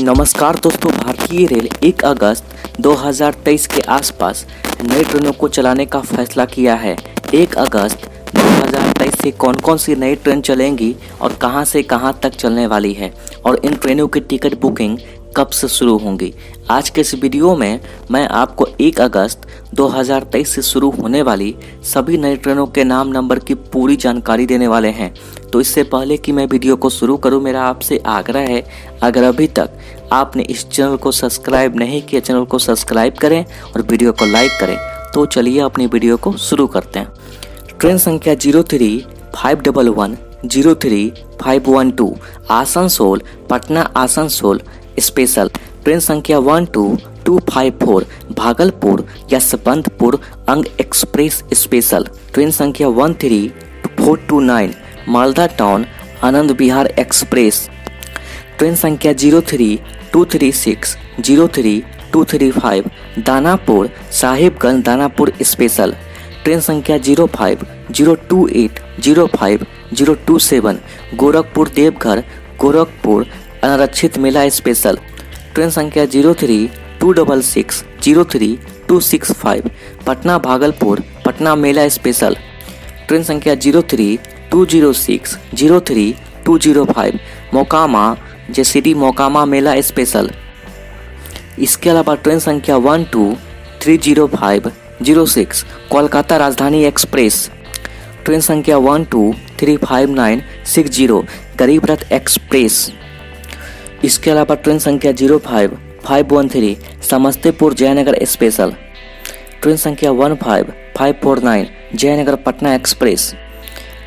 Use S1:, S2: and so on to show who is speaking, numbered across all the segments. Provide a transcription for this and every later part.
S1: नमस्कार दोस्तों, भारतीय रेल 1 अगस्त 2023 के आसपास नई ट्रेनों को चलाने का फैसला किया है। 1 अगस्त 2023 से कौन कौन सी नई ट्रेन चलेंगी और कहाँ से कहाँ तक चलने वाली है? और इन ट्रेनों की टिकट बुकिंग कब से शुरू होंगी। आज के इस वीडियो में मैं आपको 1 अगस्त 2023 से शुरू होने वाली सभी नई ट्रेनों के नाम नंबर की पूरी जानकारी देने वाले हैं। तो इससे पहले कि मैं वीडियो को शुरू करूँ, मेरा आपसे आग्रह है, अगर अभी तक आपने इस चैनल को सब्सक्राइब नहीं किया, चैनल को सब्सक्राइब करें और वीडियो को लाइक करें। तो चलिए अपनी वीडियो को शुरू करते हैं। ट्रेन संख्या zero three five double one zero three five one two, Asansol, Patna Asansol special train संख्या one, two two, five, four, Bhagalpur Yesvantpur Anga express special. Train संख्या one, three, four, two, nine, Malda town, Anand Vihar express. Train संख्या zero, three, two, three, six, zero, three, two, three, five, Danapur, Sahibganj, Danapur special. Train संख्या zero, five, zero, two, eight, zero, five, zero, two, seven, Gorakhpur, Deoghar, Gorakhpur अनारक्षित मेला special. Train संख्या zero three two double six zero three two six five, Patna Bhagalpur, Patna mela special. Train संख्या zero three two zero six zero three two zero five, Mokama JCD Mokama mela special. इसके अलावा train संख्या one two three zero five zero six, Kolkata Rajdhani express. Train संख्या one two three five nine six zero Garib Rath express. इसके अलावा train संख्या zero five five one three, Samastipur Jaynagar special. Train संख्या one five five four nine, Jaynagar Patna express.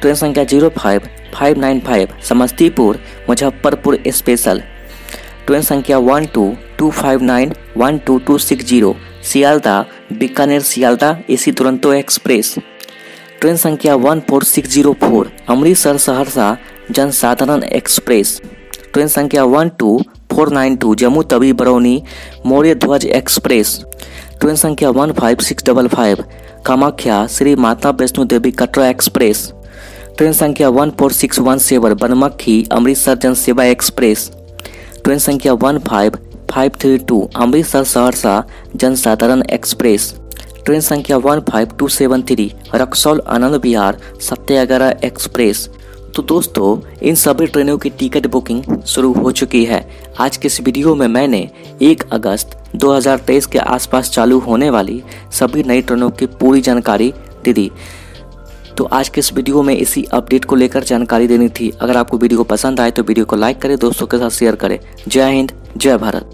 S1: Train संख्या zero five five nine five, Samastipur, Muzaffarpur special. Train संख्या one two two five nine, one two two six zero, Sealdah, Bikaner Sealdah, AC Duronto express. Train संख्या one four six zero four, Amritsar Saharsa Jansadharan express. Train संख्या one two four nine two, Jammu Tawi Barauni, Maurya Dhwaj express. Train संख्या one five six double five, Kamakhya, Shri Mata Vaishno Devi Katra express. Train संख्या one four six one seven Banmankhi, Amritsar Jan Sewa express. Train संख्या one five five three two, Amritsar Saharsa Jansadharan express. Train संख्या one five two seven three, Raxaul Anand Vihar Satyagraha express. तो दोस्तों, इन सभी ट्रेनों की ticket booking शुरू हो चुकी है। आज के इस वीडियो में मैंने 1 अगस्त 2023 के आसपास चालू होने वाली सभी नई ट्रेनों की पूरी जानकारी दे दी। तो आज के इस वीडियो में इसी अपडेट को लेकर जानकारी देनी थी। अगर आपको वीडियो पसंद आए तो वीडियो को लाइक करें, दोस्तों के साथ शेयर करें। जय हिंद, जय भारत।